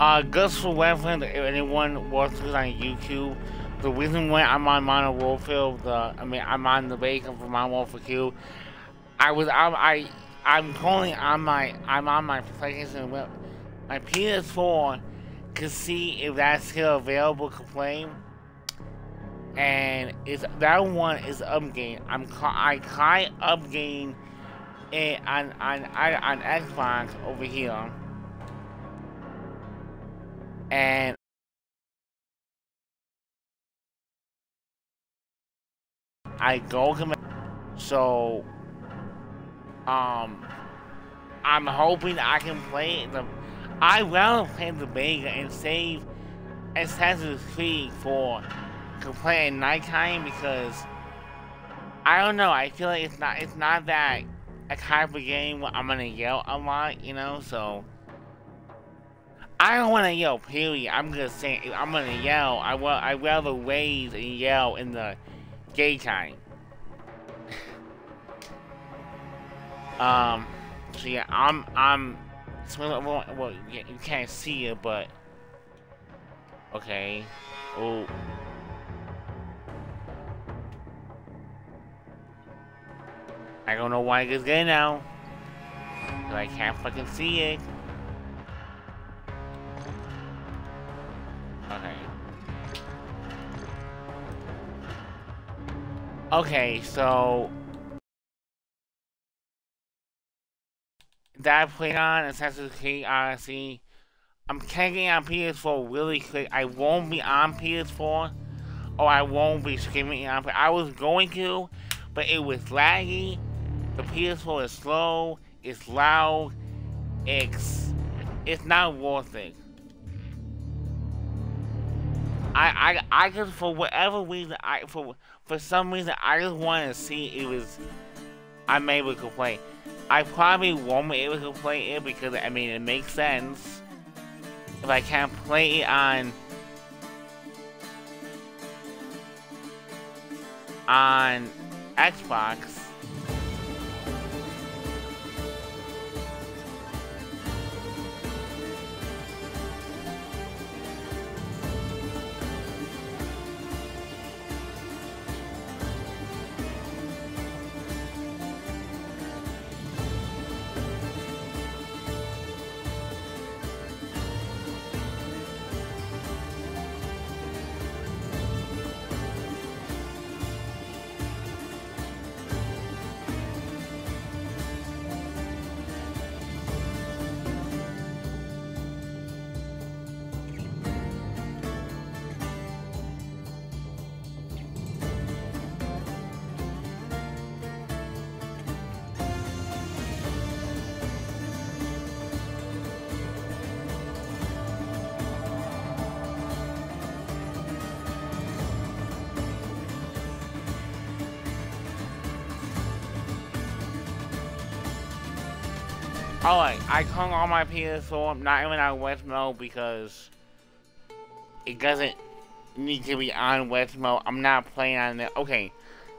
Uh, just for reference, if anyone watches on YouTube, the reason why I'm on Modern Warfare, the I mean I'm on the bacon for Modern Warfare 2, I was I'm, I I'm calling on my I'm on my PlayStation my PS4 to see if that's still available to play. And it's that one is upgame. I'm I try upgame it on on on Xbox over here and I go to so um I'm hoping I can play the I will play the beta and save Assassin's Creed for to play at nighttime because I don't know. I feel like it's not it's not that a kind of game where I'm gonna yell a lot, you know. So I don't want to yell. Period. I'm gonna say, I'm gonna yell. I will. I rather raise and yell in the daytime. um. So yeah, I'm. I'm. Well, well you can't see it, but okay. Oh. I don't know why it's good now. I can't fucking see it. Okay, so... That I played on Assassin's Creed Odyssey. I'm getting on PS4 really quick. I won't be on PS4. Or I won't be streaming on I was going to, but it was laggy the PS4 is slow, it's loud, it's it's not worth it. I I I just for whatever reason I for for some reason I just wanted to see it was I'm able to play. I probably won't be able to play it because I mean it makes sense if I can't play it on on Xbox Alright, I hung on my PS4, not even on West mode because it doesn't need to be on West mode. I'm not playing on it. Okay,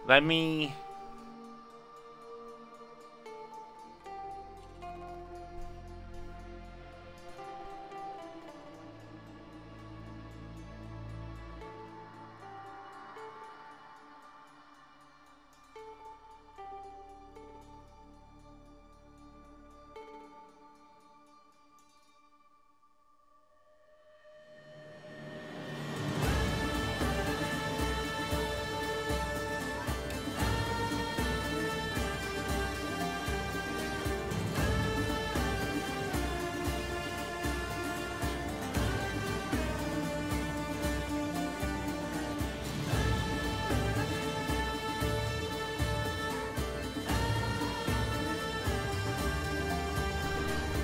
let me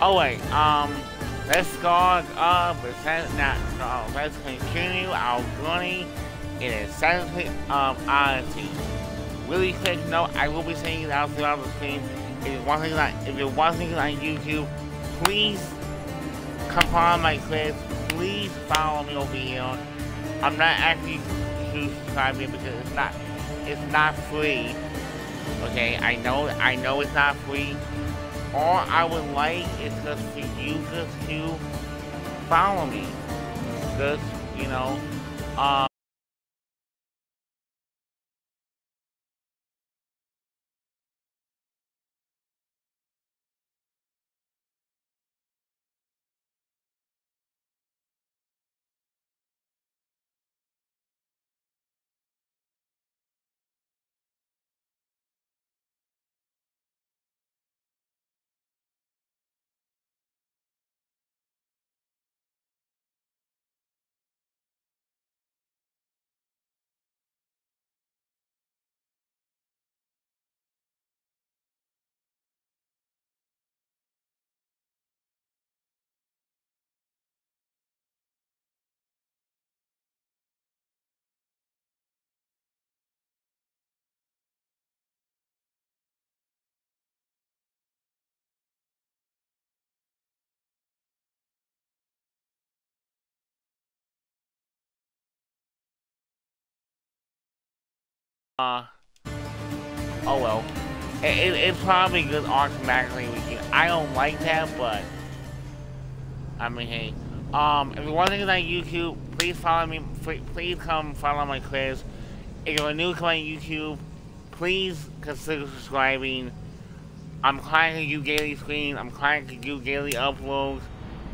Oh wait, um, let's go up, that's not, uh, let's continue our journey in a Assassin's um, Odyssey. Really quick note, I will be saying it out throughout the stream. If you're watching on, if you're watching on YouTube, please come follow my clips. Please follow me over here. I'm not actually subscribing because it's not, it's not free. Okay, I know, I know it's not free all I would like is just for you just to follow me. Just, you know, um, Uh, oh well. It, it, it's probably good automatically with you. I don't like that, but I mean, hey. Um, if you're watching on YouTube, please follow me. Please come follow my quiz. If you're new to my YouTube, please consider subscribing. I'm trying to do daily screen. I'm trying to do daily uploads.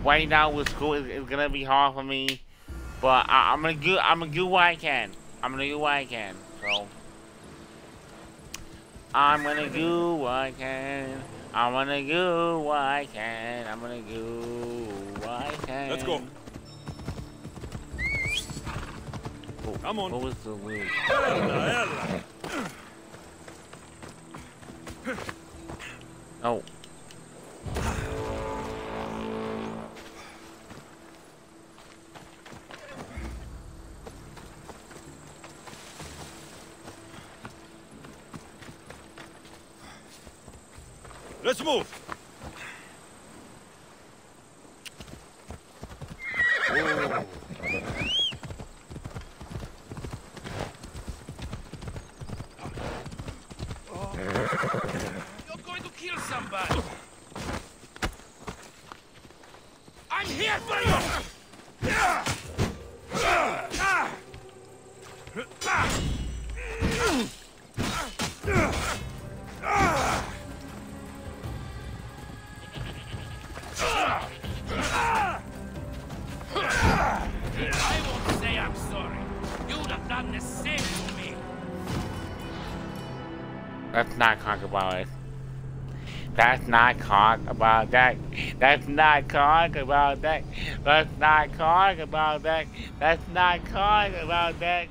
Right now with school, it's, it's gonna be hard for me, but I, am gonna do. I'm gonna do what I can. I'm gonna do what I can. So. I'm gonna do what I can. I'm gonna do what I can. I'm gonna do what I can. Let's go. Oh, Come on. What was the loot? Oh. Let's move. Not talk about it. That's not talk about that. That's not talk about that. Let's not talk about that. Let's not talk about that.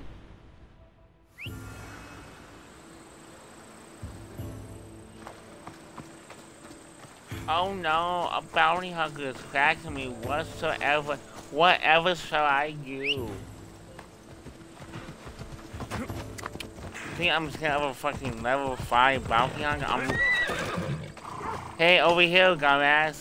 Oh no, a bounty hunter is tracking me whatsoever. Whatever shall I do? Think I'm just gonna have a fucking level 5 bounty on? I'm... Hey, over here, reward.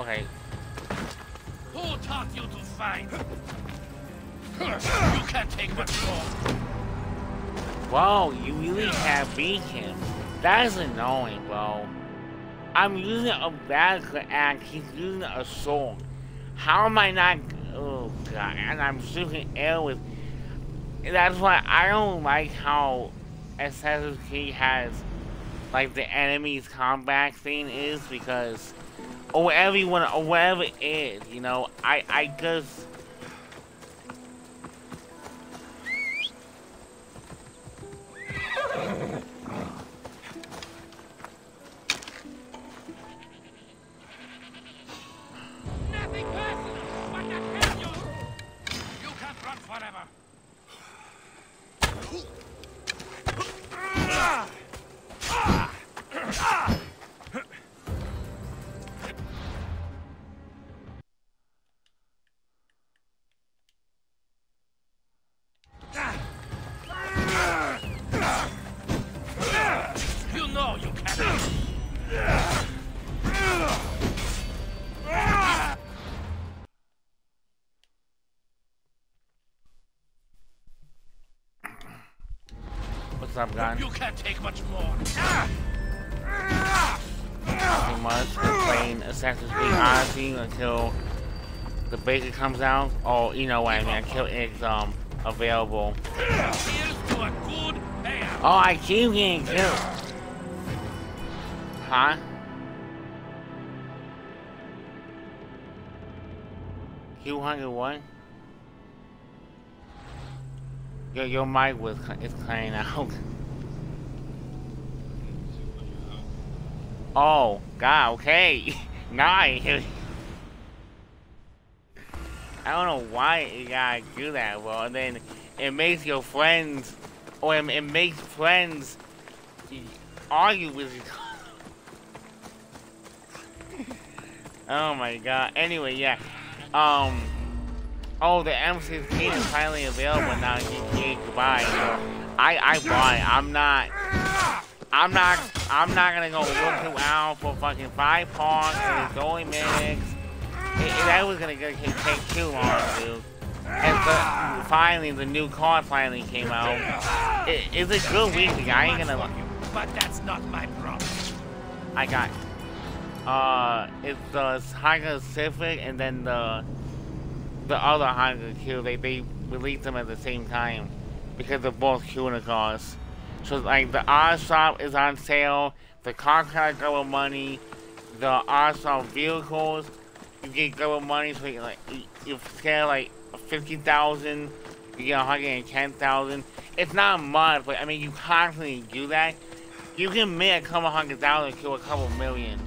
Okay. Who taught you to fight? You can't take much more. Whoa, you really have beat him. That's annoying, bro. I'm using a Valkyrie and he's using a sword. How am I not... Oh, God. And I'm shooting air with... That's why I don't like how Assassin's Creed has, like, the enemy's combat thing is, because... Or want, or whatever it is, you know, I, I just... What's up, guys? You can't take much more. Nothing much. We're playing Assassin's Creed Odyssey until the beta comes out. Oh, you know what I mean. Until it's um available. Here's to a good. Oh, I keep getting killed. Huh? Q hundred one. Your your mic was is crying out. Oh, God, okay. nice. I don't know why you gotta do that, well, then it makes your friends, or it, it makes friends argue with each other. oh my god. Anyway, yeah. Um. Oh, the M16 is finally available now. GTA goodbye. So I I bought it. I'm not. I'm not. I'm not gonna go looking out for fucking five parts and it's only minutes. It, it, that was gonna take, take too long, dude. And the, finally, the new card finally came out. It, it's a good week. I ain't gonna. But that's not my problem. I got. Uh, it's the Honda Civic and then the the other Honda Q. They they released them at the same time because they're both tuner cars. So like the R shop is on sale. The contract government money. The R shop vehicles you get government money. So you like you, scale like fifty thousand. You get a hundred and ten thousand. It's not much, but I mean you constantly do that. You can make a couple hundred thousand to a couple million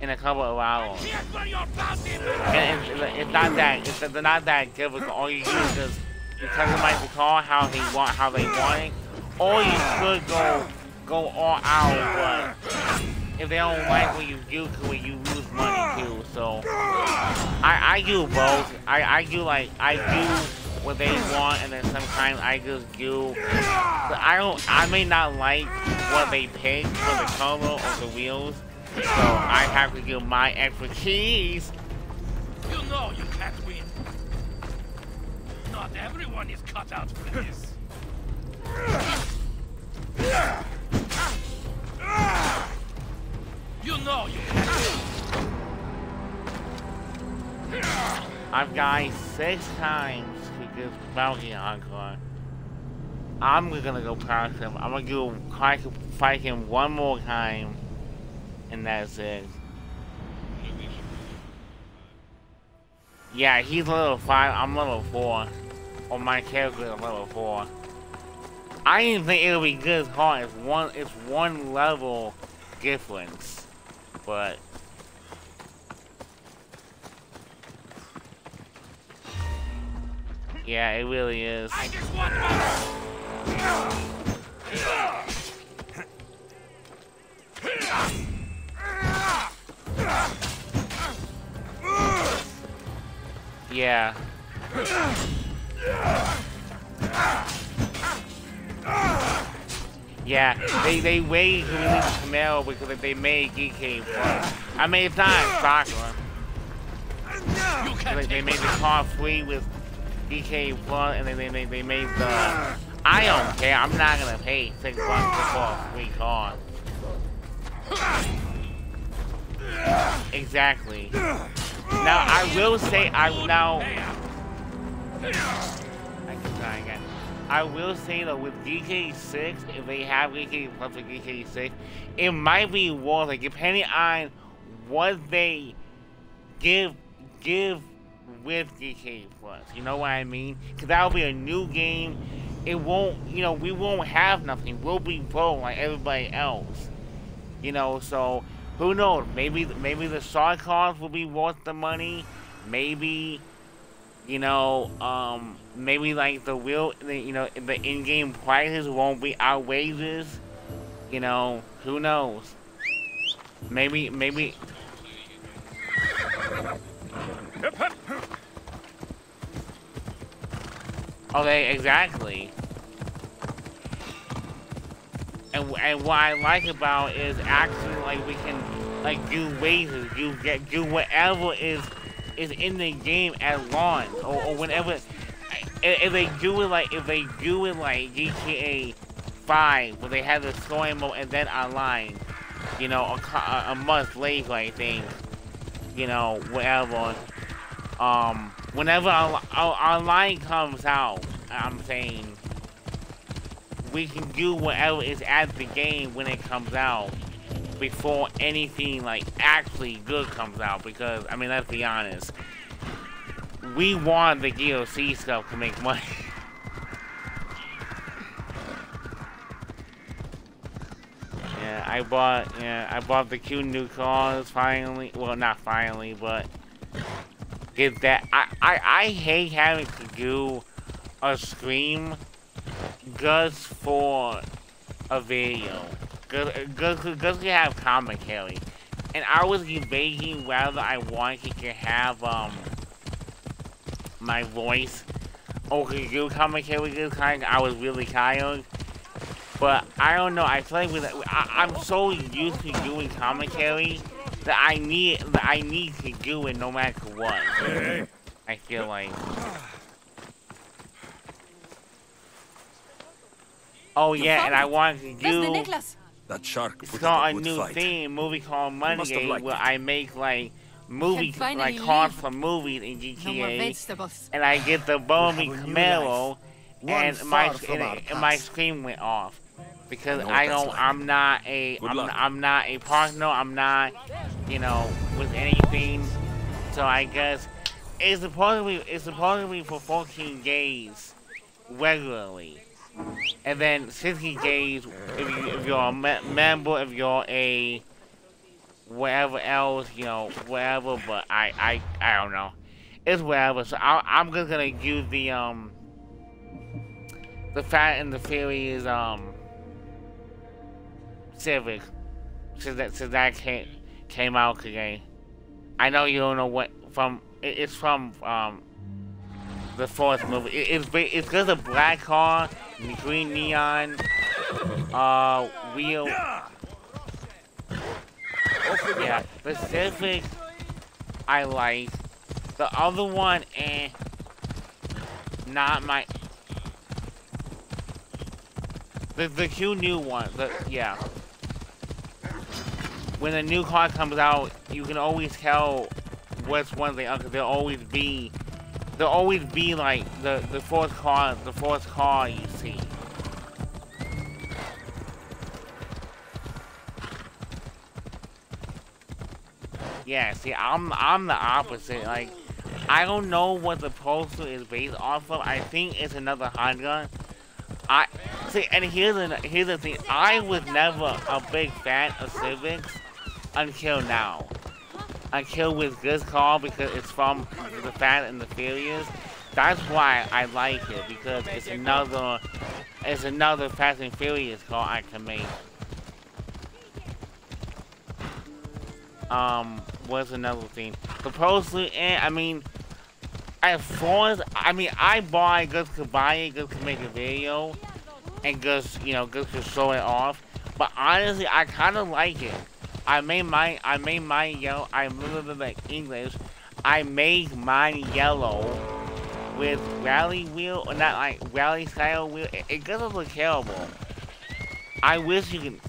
in a couple of hours. And it's, it's not that it's, it's not that difficult. All you do is just you customize the car how they want how they want it. Or you could go go all out, but if they don't like what you do to you lose money too. So I I do both. I I do like I do what they want, and then sometimes I just do. I don't. I may not like what they pick for the color or the wheels, so I have to give my expertise. You know you can't win. Not everyone is cut out for this. You know you can't win. I've died six times to this bounty encore. I'm gonna go past him. I'm gonna go try to fight him one more time, and that's it. Yeah, he's level 5, I'm level 4. Or my character is level 4. I didn't think it would be good as hard. It's one, it's one level difference. But... Yeah, it really is. Yeah. Yeah, they they waited to release the Camaro because they made DK. I mean, it's not soccer. Like, they made the car free with DK1 Plus, and then they, they, they made the... I don't care, I'm not gonna pay six bucks for a free car. Exactly. Now, I will say, I now... I can try again. I will say though, with DK6, if they have DK plus or DK6, it might be worth it, depending on what they give give with DK plus. You know what I mean? Because that'll be a new game. It won't, you know, we won't have nothing. We'll be broke like everybody else. You know, so who knows? Maybe maybe the star cards will be worth the money. Maybe you know, um, maybe like the real, the, you know, the in-game prices won't be outrageous. You know, who knows? Maybe, maybe. Okay, exactly. And and what I like about is actually like we can like do raises, do get do whatever is is in the game at launch or, or whenever. If, if they do it like if they do it like GTA 5, where they have the story mode and then online, you know, a, a month later, I think, you know, whatever. Um, whenever on- on- online comes out, I'm saying we can do whatever is at the game when it comes out before anything like actually good comes out because I mean let's be honest. We want the DLC stuff to make money. Yeah I bought yeah I bought the cute new cars finally well not finally but get that I, I, I hate having to do a stream just for a video because we have commentary. And I was debating whether I wanted to have um my voice or to do commentary this time. I was really tired. But I don't know. I feel like with I, am so used to doing commentary that I need that I need to do it no matter what. I feel like. Oh yeah, and I wanted to do. That shark. It's called a new fight. thing, movie called Money where it. I make like movie like cards for movies in GTA, no and I get the Bobby Camaro, and my and, and my screen went off because I, I don't. Like. I'm not a. I'm, I'm, not a partner. I'm not, you know, with anything. So I guess it's supposedly it's supposedly for 14 days regularly, and then 60 days if, you, if you're a me member, if you're a whatever else, you know, whatever. But I I I don't know. It's whatever. So I, I'm just gonna use the um the fact and the is um Civic since that since that came came out today. I know you don't know what from. it's from um the fourth movie. It, it's it's just a black car, green neon, uh wheel. Yeah, the Civic I like. The other one, eh, not my. The the two new one, the yeah when a new car comes out, you can always tell what's one they are, because there'll always be, there'll always be like the the fourth car, the fourth car you see. Yeah, see, I'm I'm the opposite. Like, I don't know what the poster is based off of. I think it's another Honda. I see, and here's the here's the thing. I was never a big fan of Civics until now. Until with this call because it's from the Fast and the Furious. That's why I like it because it's another it's another Fast and Furious call I can make. Um, what's another thing? Supposedly, and I mean, as far as I mean, I buy just to buy it, just to make a video, and just you know, just to show it off. But honestly, I kind of like it. I made my I made my yellow. Little bit like English. I made mine yellow with rally wheel, or not like rally style wheel. It, it doesn't look terrible. I wish you can.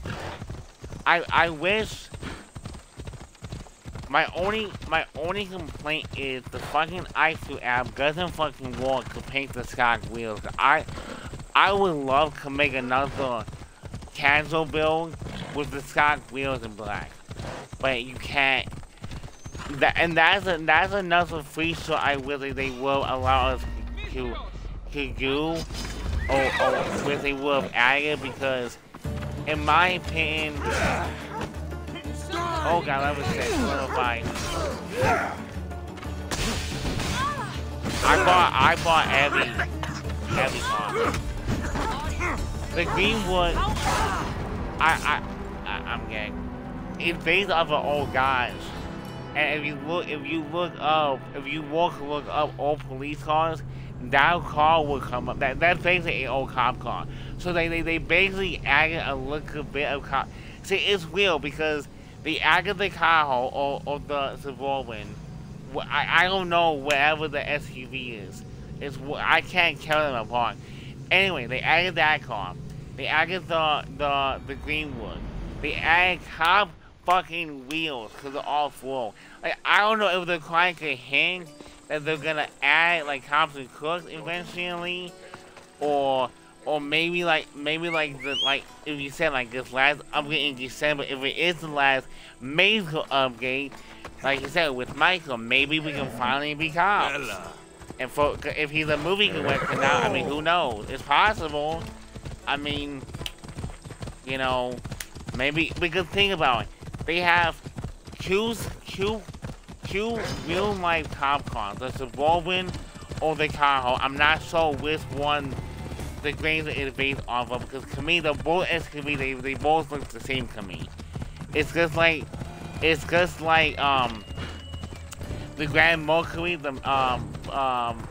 I I wish. My only my only complaint is the fucking iFruit app doesn't fucking work to paint the stock wheels. I I would love to make another casual build with the stock wheels in black. But you can't. That, and that's a, that's another feature I really they will allow us to to do, or, or with they will have added because, in my opinion, oh god, that was sick. Solidify. I bought I bought every every car. The Greenwood, I I I'm gay. It's based off of old guys. And if you look, if you look up, if you walk look up old police cars, that car will come up. That that's basically an old cop car. So they they, they basically added a little bit of cop. See, it's real because the the car or, or the Suburban. I, I don't know wherever the SUV is. It's I can't tell them apart. Anyway, they added that car. They added the the the Greenwood. They added cop fucking wheels because they're all full. Like, I don't know if the client can hint that they're gonna add like cops and crooks eventually, or or maybe like maybe like the like if you said like this last upgrade in December, if it is the last major upgrade, like you said with Michael, maybe we can finally be cops. And for if he's a movie director now, I mean, who knows? It's possible. I mean, you know, maybe because think about it they have two, two, two real life cop cars. The Suburban or the Tahoe. I'm not sure which one the Granger is based off of because to me, the both SUVs, they, they both look the same to me. It's just like, it's just like, um, the Grand Mercury, the, um, um,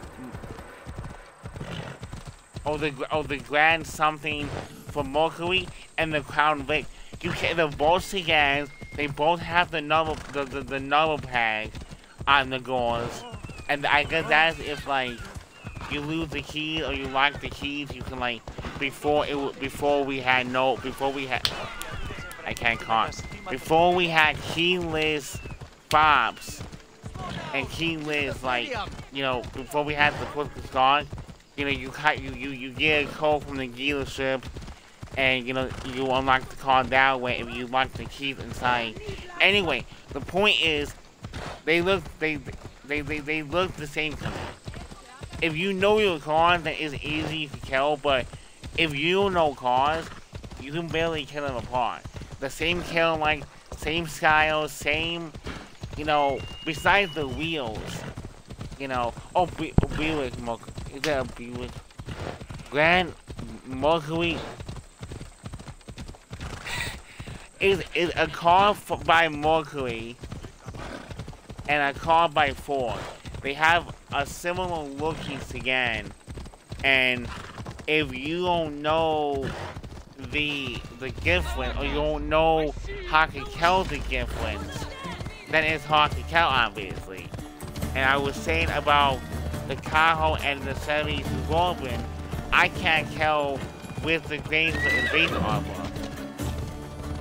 or the, or oh, the Grand something for Mercury and the Crown Vic. You can they're both cigars. They both have the number the, the, the number on the doors. And I guess that's if like you lose the key or you lock the keys, you can like before it before we had no before we had I can't call before we had keyless fobs and keyless like you know before we had the quick start, you know you cut, you you you get a call from the dealership and you know you unlock the car that way if you lock the keys inside. Anyway, the point is they look they they they, they look the same to me. If you know your car, then it's easy to kill, but if you know cars, you can barely kill them apart. The same kill, like, same style, same, you know, besides the wheels, you know, oh, Be Buick, is that a Buick? Grand Mercury is, is a car by Mercury and a car by Ford. They have a similar looking again, and if you don't know the the difference, or you don't know how to tell the difference, then it's hard to tell, obviously. And I was saying about the Tahoe and the 70s Suburban, I can't tell with the green and base armor.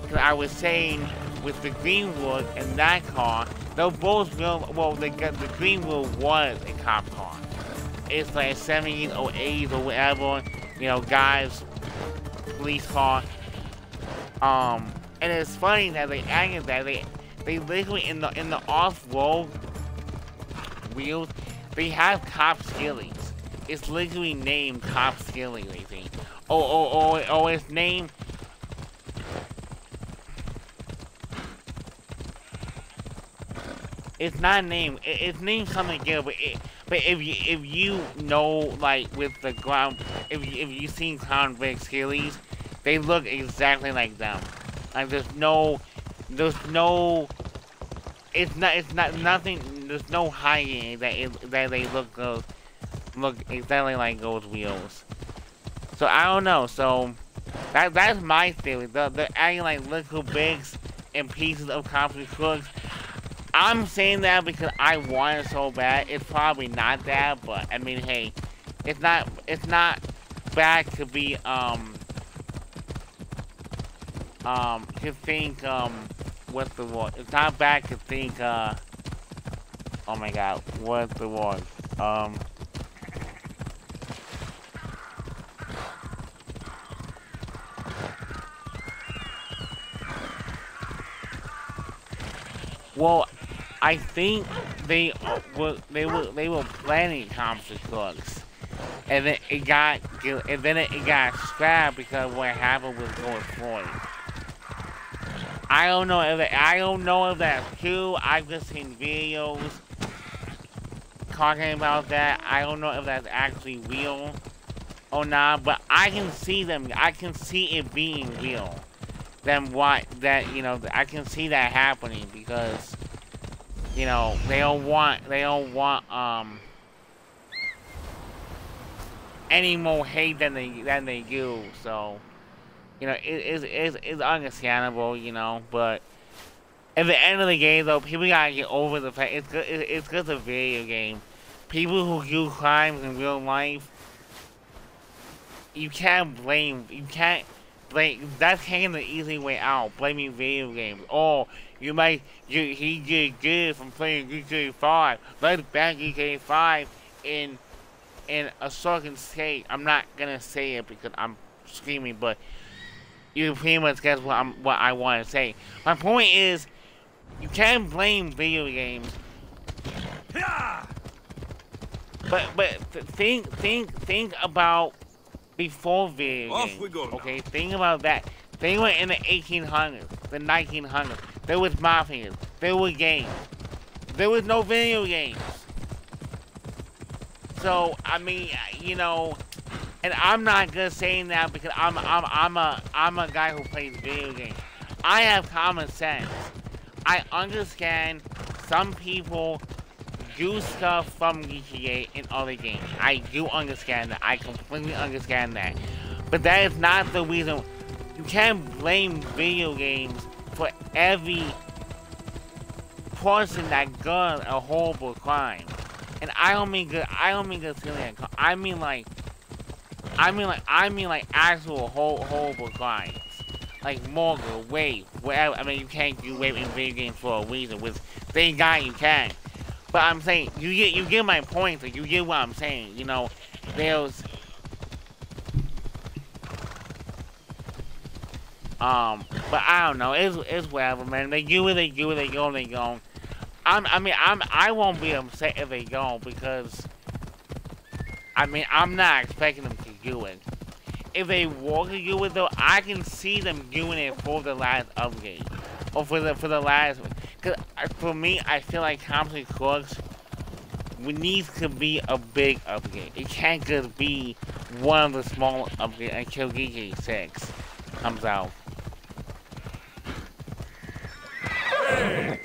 Because I was saying with the Greenwood and that car, they're both real, well, the, the Greenwood was a cop car. It's like 70s or 80s or whatever, you know, guys, police car. Um, and it's funny that they added that, they, they literally, in the, in the off-road wheels, they have cop steelies. It's literally named Cop Steelie, I think. Oh, oh, oh, oh, it's named it's not named. it's named something good, but it, but if you if you know like with the ground, if you, if you seen convict steelies, they look exactly like them. Like there's no, there's no. It's not. It's not nothing. There's no hiding that it, that they look those look exactly like those wheels. So I don't know. So that that's my theory. The they're adding like little bigs and pieces of concrete crooks I'm saying that because I want it so bad. It's probably not that, but I mean, hey, it's not it's not bad to be um um to think um what's the word? It's not bad to think uh oh my god, what's the word? Um Well, I think they were they were they were planning concert clubs, and then it got and then it, got scrapped because what happened with George Floyd. I don't know if I don't know if that's true. I've just seen videos talking about that. I don't know if that's actually real or not, but I can see them. I can see it being real. Then what? That you know, I can see that happening because you know, they don't want, they don't want, um, any more hate than they, than they do, so, you know, it is, it's, it's understandable, you know, but at the end of the game, though, people gotta get over the fact, it's, it's just a video game. People who do crimes in real life, you can't blame, you can't blame, that's taking the easy way out, blaming video games. Oh, you might, you, he did good from playing GTA 5. Let's ban GTA 5 in, in a certain state. I'm not gonna say it because I'm screaming, but you pretty much guess what I'm, what I want to say. My point is, you can't blame video games. But but think think think about before video Off games. we go okay, now. think about that. Think about in the 1800s, the 1900s. There was mafias. There were games. There was no video games. So I mean, you know, and I'm not just saying that because I'm I'm I'm a I'm a guy who plays video games. I have common sense. I understand some people do stuff from GTA in other games. I do understand that. I completely understand that. But that is not the reason. You can't blame video games for every person that does a horrible crime. And I don't mean good. I don't mean good. I mean like. I mean like. I mean like actual whole horrible crimes. Like murder, rape, whatever. I mean you can't do rape in video games for a reason. With thank God you can. But I'm saying you get you get my point. Like you get what I'm saying. You know, there's Um, but I don't know. It's it's whatever, man. They do it, they do they go, they go. I'm, I mean, I'm, I won't be upset if they don't because, I mean, I'm not expecting them to do it. If they want to do it though, I can see them doing it for the last upgrade, or for the for the last. Cause uh, for me, I feel like cops and crooks needs to be a big upgrade. It can't just be one of the small upgrades until GTA 6 comes out. Hey!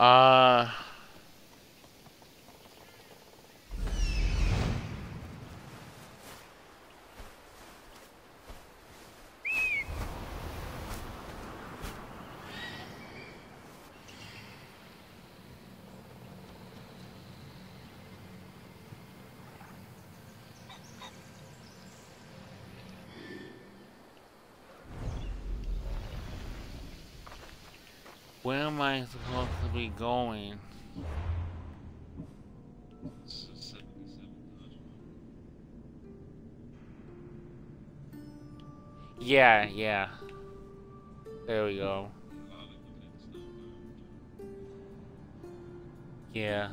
Uh... Where am I supposed to be going? Yeah, yeah. There we go. Yeah.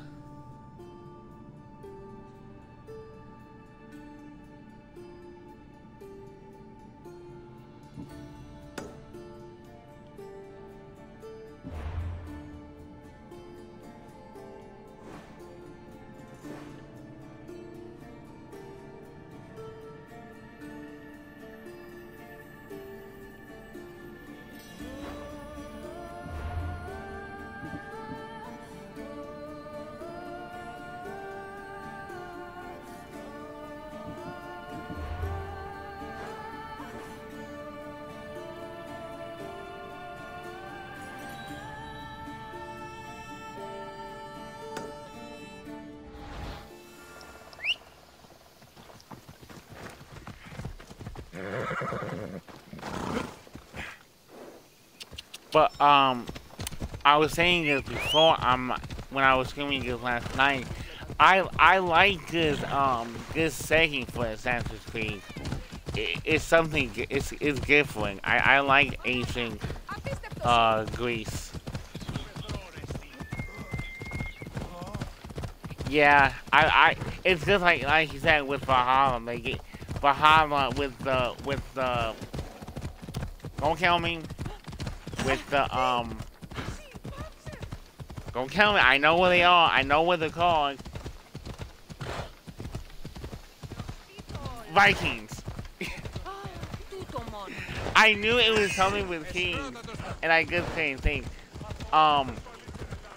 But um, I was saying this before. Um, when I was screaming this last night, I I like this um this setting for Assassin's Creed. It, it's something. It's it's different. I I like ancient uh Greece. Yeah, I I it's just like like you said with Valhalla, it Valhalla with the with the. Don't kill me with the, um... Don't kill me. I know where they are. I know where they're called. Vikings. I knew it was something with kings, and I just couldn't think. Um,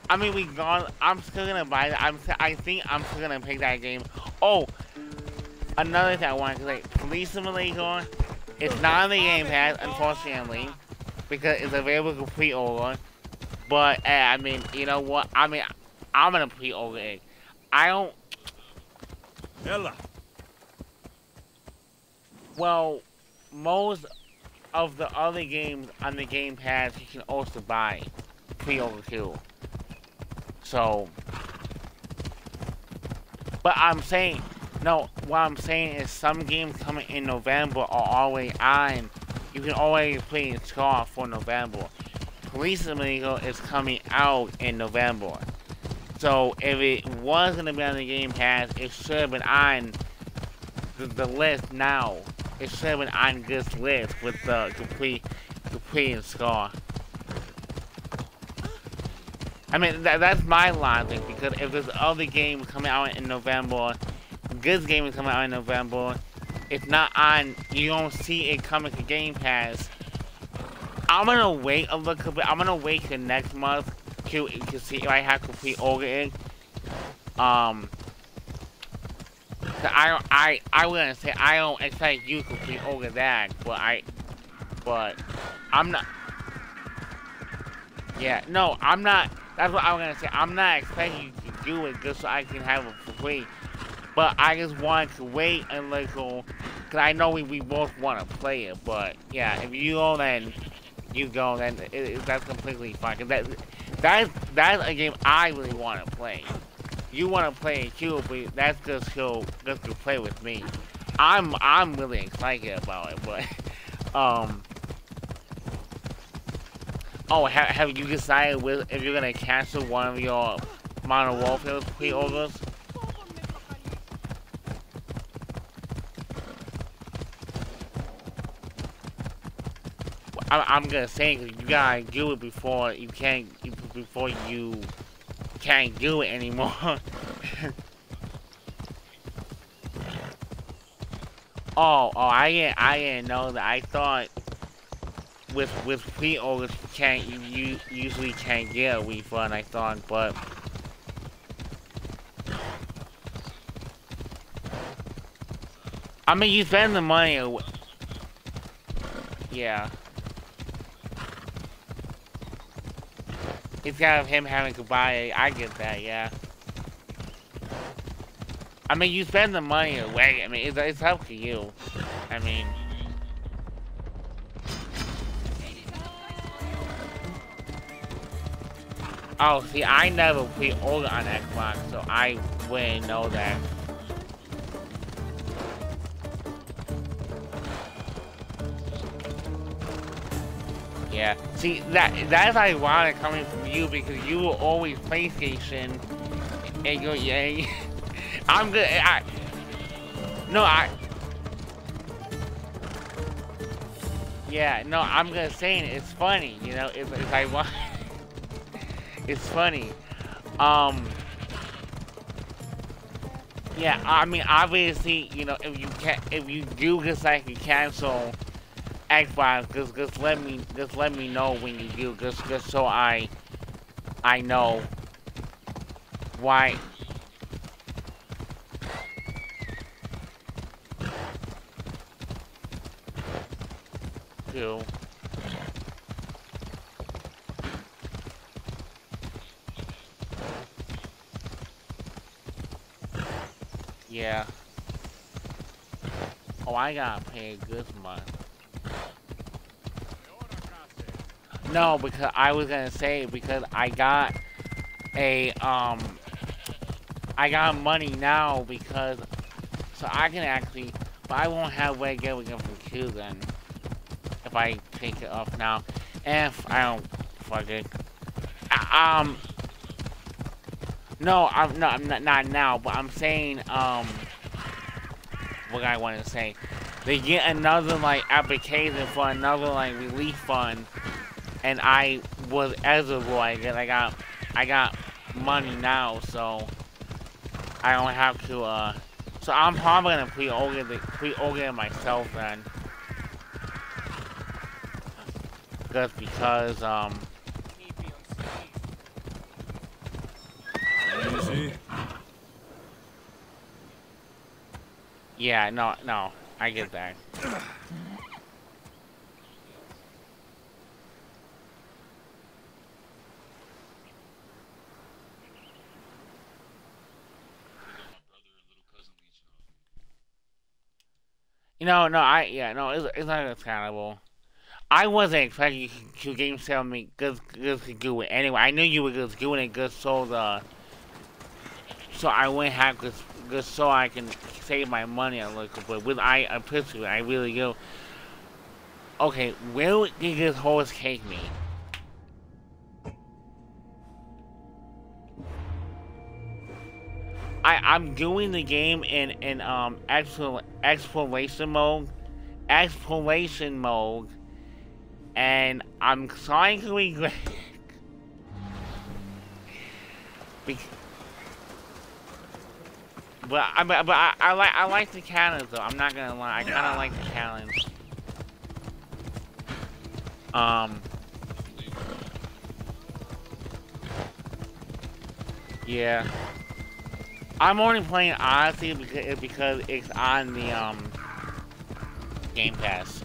I mean, we gone. I'm still gonna buy that. I'm. I think I'm still gonna pick that game. Oh, another thing I want to say: Police Simulator. It's not on the Game Pass, unfortunately because it's available for pre-order. But uh, I mean, you know what? I mean, I'm gonna pre-order it. I don't. Ella. Well, most of the other games on the Game Pass you can also buy pre-order too. So, but I'm saying, no, what I'm saying is some games coming in November are already on you can already play Scar for November. Police Simulator is coming out in November. So if it was going to be on the Game Pass, it should have been on the, the list now. It should have been on this list with the complete, complete Scar. I mean, that, that's my logic, because if there's other games coming out in November, this game is coming out in November, it's not on, you don't see it coming to Game Pass. I'm gonna wait a little bit. I'm gonna wait till next month to, to see if I have complete Ogre it. Um, I I I wouldn't say I don't expect you to complete Ogre that, but I, but I'm not. Yeah, no, I'm not. That's what I'm gonna say. I'm not expecting you to do it just so I can have it for free. But I just wanted to wait a little, cause I know we, we both want to play it. But yeah, if you go then, you go then. It, it, that's completely fine. Cause that that's that's a game I really want to play. You want to play it too, but that's just to just to play with me. I'm I'm really excited about it, but um. Oh, ha have you decided with if you're gonna cancel one of your Modern Warfare pre-orders? I'm gonna say you gotta do it before you can't before you can't do it anymore. oh, oh, I didn't I didn't know that. I thought with with pre-orders can't you, you usually can't get a refund. I thought, but. I mean, you spend the money. Yeah. Instead of him having to buy it, I get that, yeah. I mean, you spend the money away. I mean, it's, it's up to you. I mean... Oh, see, I never pre-ordered on Xbox, so I wouldn't know that. Yeah. See, that that's ironic coming from you because you were always PlayStation, and you're yeah. I'm good. I no, I. Yeah, no, I'm gonna say it. It's funny, you know. It's, it's ironic. it's funny. Um. Yeah, I mean, obviously, you know, if you can, if you do decide to cancel Xbox, just just let me just let me know when you do, just just so I I know why. Do. Yeah. Oh, I gotta pay this month. No, because I was gonna say because I got a um I got money now because so I can actually but I won't have regular again from Q then if I take it off now. And if I don't fuck it. Um No, I'm no I'm not not now, but I'm saying um what I want to say. They get another like application for another like relief fund and I was eligible. I guess I got I got money now, so I don't have to. uh... So I'm probably gonna pre-order the pre-order myself then, just because um. Yeah, no, no, I get that. You know, no, I, yeah, no, it's, it's not understandable. I wasn't expecting you to game sell me good, good to do it anyway. I knew you were just doing it good so the, so I wouldn't have just, just so I can save my money a little bit. With I appreciate I really do. Okay, where did this horse take me? I, I'm doing the game in, in um exploration mode. Exploration mode. And I'm trying to regret but I but, but I, I like I like the cannons though. I'm not gonna lie. I kind of like the cannons. Um. Yeah. I'm only playing Odyssey because because it's on the um Game Pass.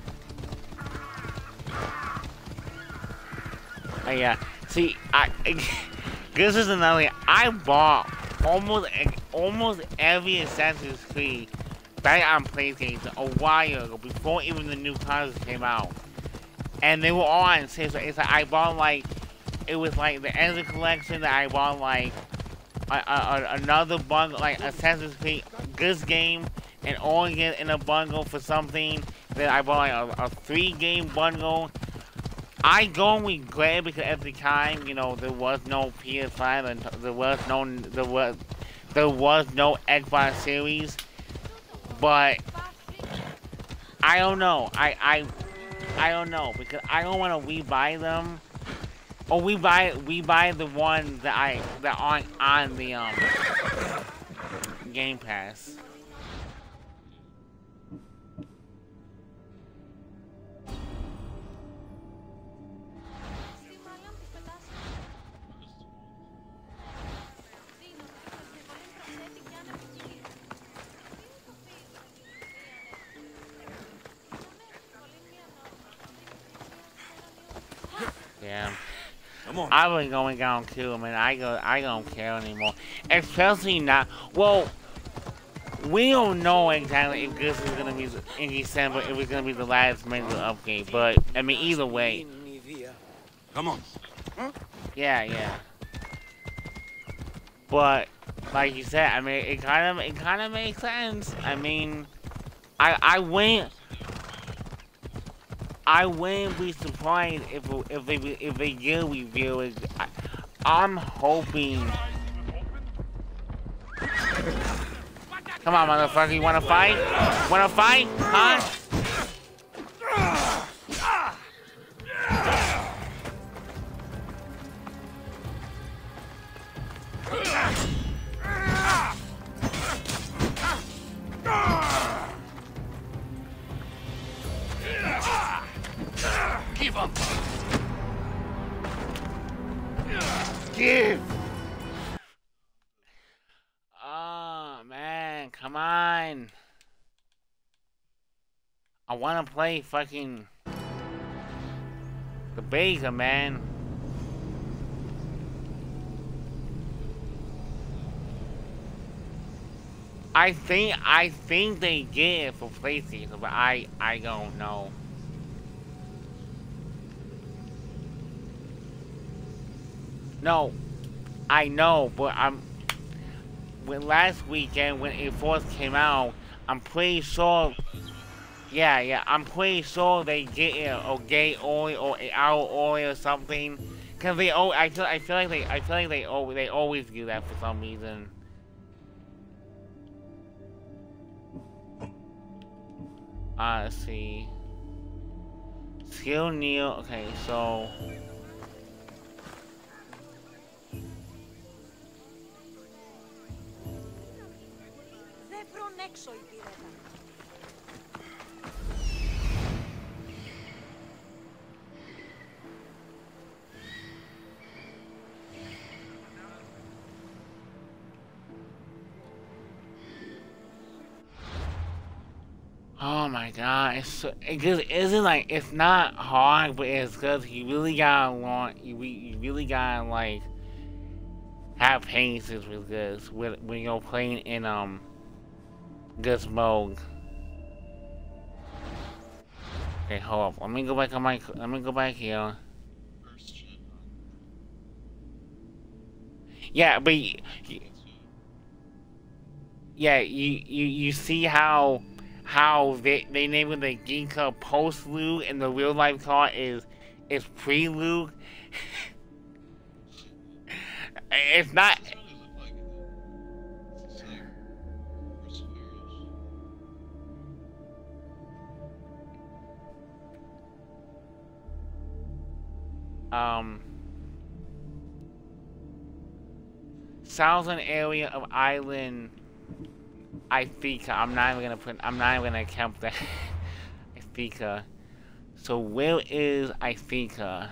Uh, yeah. See, I this is another. Thing. I bought almost almost every Assassin's Creed back on PlayStation a while ago, before even the new consoles came out, and they were all on sale. So it's like I bought like it was like the end of collection that I bought like a, a, another bundle like Assassin's Creed this game and all get in a bundle for something. Then I bought like a, a three game bundle I go with Greg because at the time, you know, there was no PS5 and there was no there was there was no Xbox Series, but I don't know. I I I don't know because I don't want to rebuy them. Or we buy we buy the ones that I that aren't on the um Game Pass. I was going down too. I mean, I go, I don't care anymore. Especially not. Well, we don't know exactly if this is gonna be in December. If it's gonna be the last major update, but I mean, either way. Come on. Huh? Yeah, yeah. But like you said, I mean, it kind of, it kind of makes sense. I mean, I, I went. I wouldn't be surprised if if they if they do review it. I, I'm hoping. Come on, motherfucker! You wanna fight? Wanna fight? Huh? Give! Oh, man, come on. I want to play fucking... The Beta, man. I think I think they get it for PlayStation, but I I don't know. No, I know, but I'm. When last weekend when it first came out, I'm pretty sure. Yeah, yeah, I'm pretty sure they get it or gay oil or hour oil or something. Cause they oh, I feel I feel like they I feel like they oh they always do that for some reason. Uh, let's see. Skill Neil. Okay, so. έξω η πυρέτα. Oh my god, it's so, it just isn't like it's not hard, but it's because you really gotta want you, you really gotta like have patience with this with when you're playing in um mode. Okay, hold up. Let me go back on my. Let me go back here. Yeah, but yeah, you you you see how how they they named the Ginka post Luke and the real life car is is pre Luke. it's not. Um, southern area of island I think I'm not even gonna put. I'm not even gonna count that. I think. Uh, so where is I think? Uh,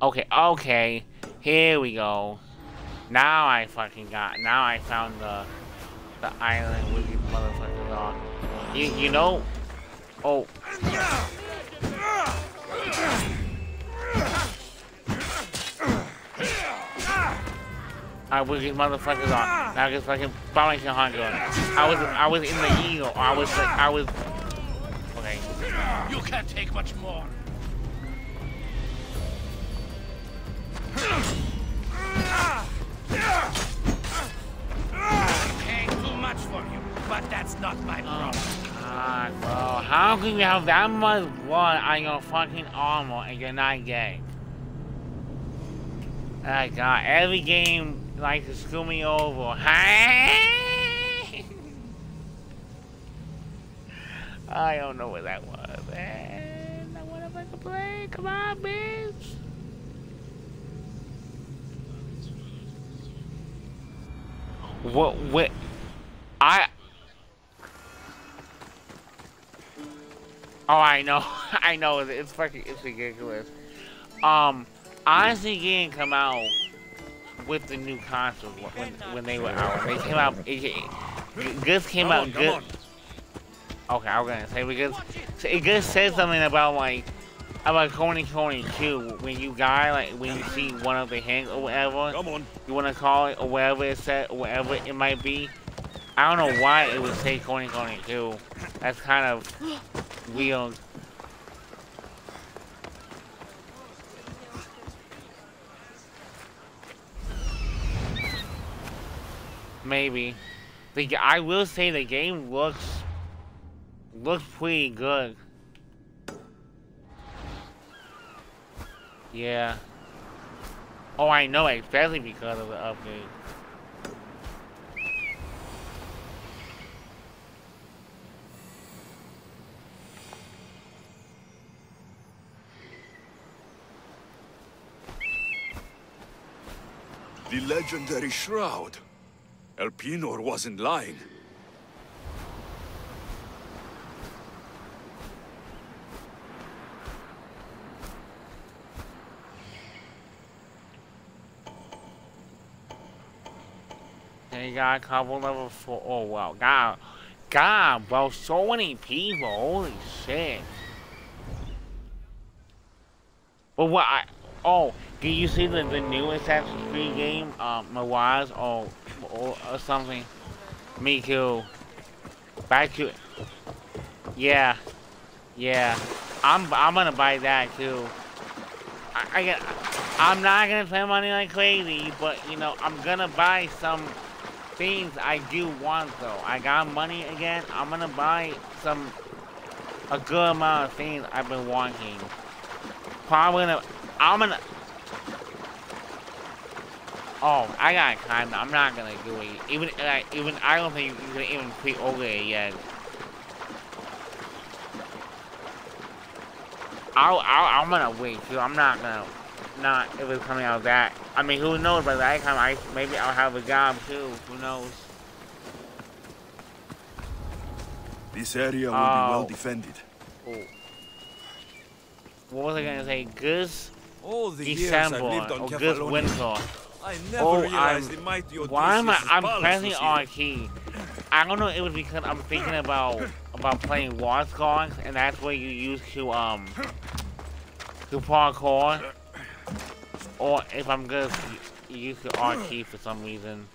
okay, okay. Here we go. Now I fucking got. Now I found the the island with these motherfuckers on. You you know? Oh. I was these motherfuckers on. Now just fucking bouncing hunger. I was I was in the eagle. I was like I was Okay. You can't take much more. I'm paying too much for you, but that's not my oh, problem. God, bro. How can you have that much blood on your fucking armor and you're not gay? Oh uh, god, every game likes to screw me over. I don't know what that was, man. I wanna fucking play. Come on, bitch. What? What? I. Oh, I know. I know. It's fucking. It's ridiculous. Um, honestly, didn't come out with the new consoles when when they were out. They came out. It, it, Gus came out good. on. Okay, I was gonna say because it just says something about like about Coney Coney 2 when you die like when you see one of the hands or whatever Come on. you wanna call it or whatever it said or whatever it might be. I don't know why it would say Coney Coney 2. That's kind of weird. Maybe. The, I will say the game looks looks pretty good. Yeah. Oh, I know, especially because of the update. The legendary shroud. Elpenor wasn't lying. You got a couple level four. Oh wow, God, God, bro, so many people. Holy shit. But what? I, oh, did you see the the new Assassin's Creed game, um, Mirage or, or or something? Me too. Back to. Yeah, yeah. I'm I'm gonna buy that too. I, I. I'm not gonna spend money like crazy, but you know I'm gonna buy some things I do want though. I got money again. I'm gonna buy some a good amount of things I've been wanting. Probably gonna. I'm gonna. Oh, I gotta time. I'm not gonna do it. Even like even I don't think you can even pre-order it yet. I'll, I'll, I'm gonna wait too. I'm not gonna, not if it's coming out that. I mean, who knows? By that time, I maybe I'll have a job too. Who knows? This area will be Oh. well defended. Oh. What was I gonna say? Gus All the December or Gus winter. I never Oh, realized I'm- the mighty Why am I? I'm pressing was R key. I don't know. It was because I'm thinking about about playing War Songs, and that's where you use to um to parkour. Or if I'm gonna use the R key for some reason.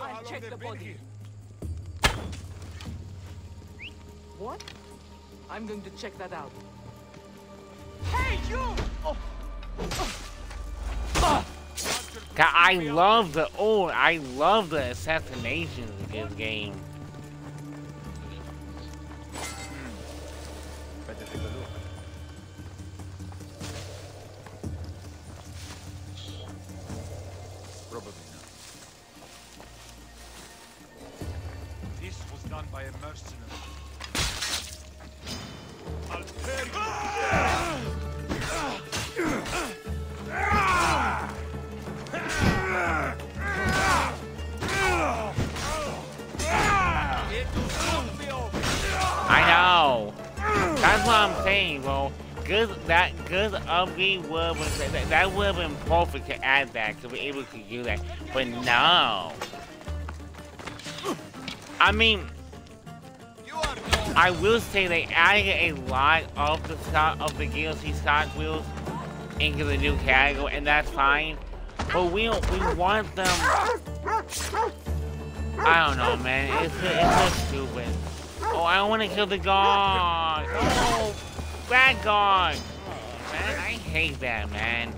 Up. Wonder how I'll long check they've the been body. here. What? I'm going to check that out. Hey, you! Oh. God, I love the oh, I love the assassinations in this game. That, would have been perfect to add that to be able to do that. But no. I mean I will say they added a lot of the stock of the DLC stock wheels into the new category, and that's fine. But we we want them. I don't know, man. It's it's just stupid. Oh, I want to kill the dog. Oh, bad dog. Hate that, man.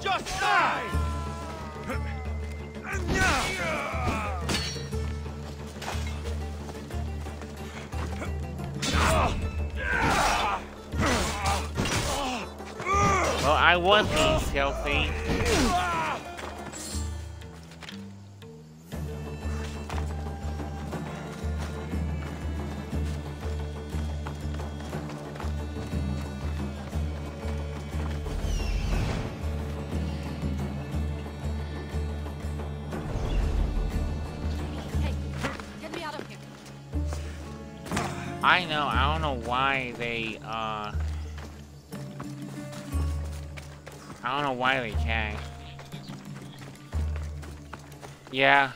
Just die! Well, I was being stealthy. I know. I don't know why they. uh... I don't know why they can't. Yeah.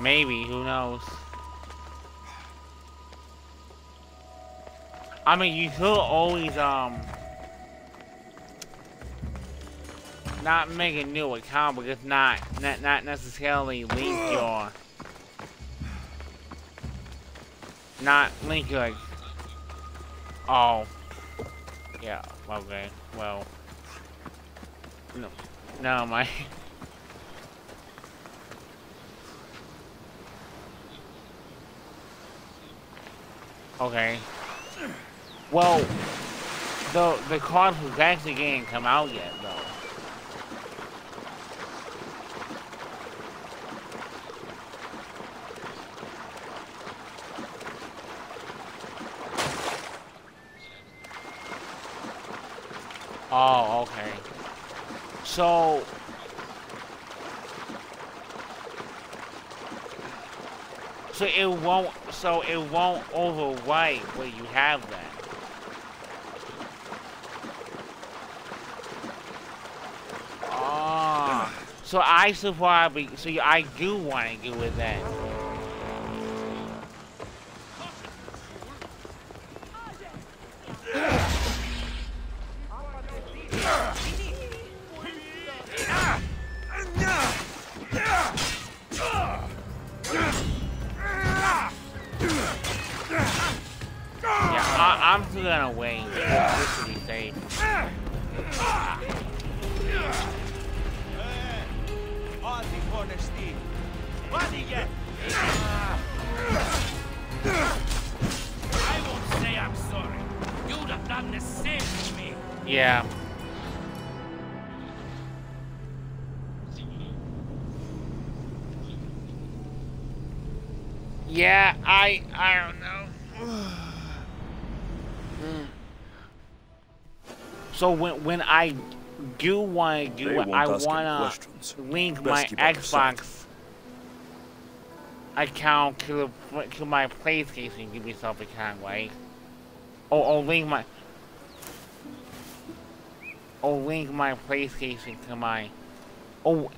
Maybe, who knows? I mean, you could always, um... Not make a new account, but just not, not, not necessarily link your... Not link your... Oh. Yeah, okay, well... No, no, my... Okay. Well, the the card was actually ain't come out yet though. Oh, okay. So So it won't so it won't overwrite what you have then. Ah. So I should probably so I do want to do with that. I'm still gonna wait. Just to be safe. I won't say I'm sorry. You'd have done the same to me. Yeah. Yeah, I I don't know. So when when I do want to do it, I want to link my keep on your side. Xbox account to the, to my PlayStation give yourself account, right? Or, or link my or link my PlayStation to my Oh,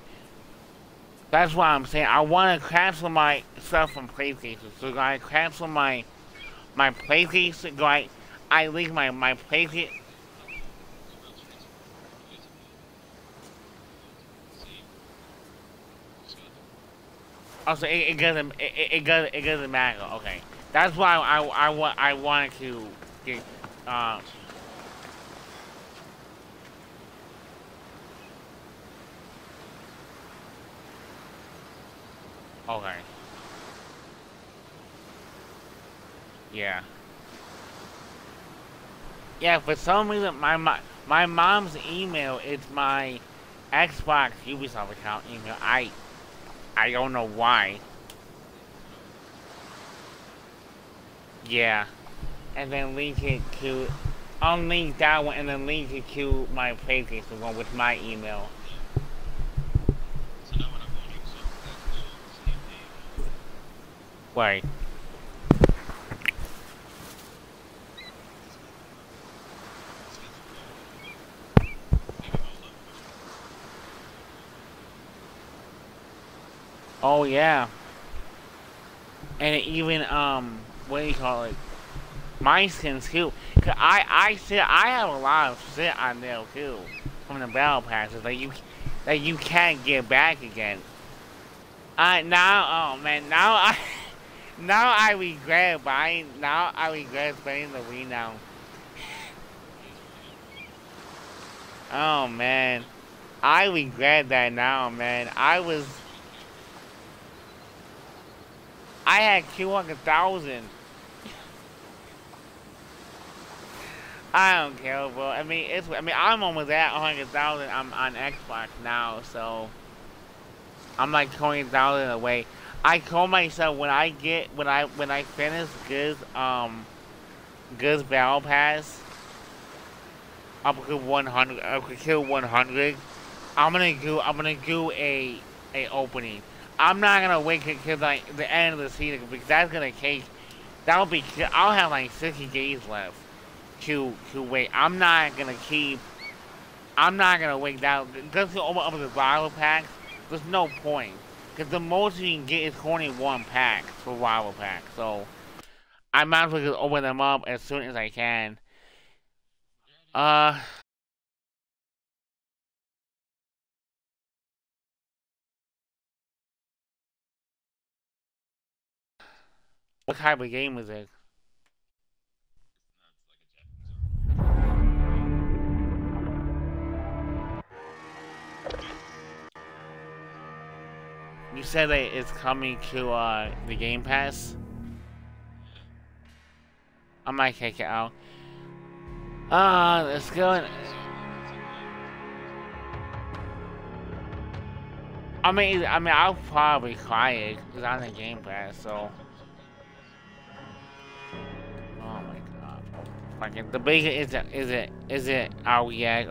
that's what I'm saying. I want to cancel my stuff from PlayStation. So I cancel my my PlayStation. I I link my my PlayStation. Also, it, it doesn't it, it doesn't it doesn't matter. Okay, that's why I I, want I wanted to get uh. Okay. Yeah. Yeah, for some reason, my, my, my mom's email is my Xbox Ubisoft account email. I, I don't know why. Yeah. And then link it to, unlink that one and then link it to my PlayStation one with my email. Wait. Oh yeah. And even um, what do you call it? My skins too. Cause I I sit I have a lot of shit on there too from the battle passes that you that you can't get back again. I now oh man now I. Now I regret buying. Now I regret spending the Wii now. Oh man, I regret that now, man. I was. I had two hundred thousand. I don't care, bro. I mean, it's. I mean, I'm almost at hundred thousand. I'm on Xbox now, so I'm like twenty thousand away. I told myself when I get when I when I finish Goods um Goods Battle Pass up to 100 up to kill 100 I'm gonna do I'm gonna do a a opening I'm not gonna wait until like the end of the season because that's gonna take that'll be I'll have like 60 days left to to wait I'm not gonna keep I'm not gonna wait that just to open up the battle packs there's no point because the most you can get is only one pack for rival pack. So I might as well just open them up as soon as I can. Uh. What type of game is it? You said that it's coming to uh, the Game Pass? I might kick it out. Uh, let's go. I mean, I mean, I'll probably try it because on the Game Pass, so. The bacon is it is it is it out yet?